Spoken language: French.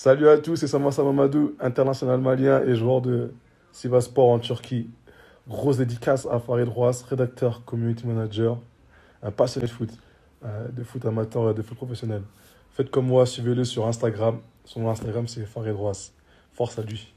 Salut à tous, c'est Samassa Mamadou, international malien et joueur de Sivaspor en Turquie. Grosse dédicace à Farid Roas, rédacteur, community manager, un passionné de foot, euh, de foot amateur et de foot professionnel. Faites comme moi, suivez-le sur Instagram. Son Instagram, c'est Farid Roas. Force à lui.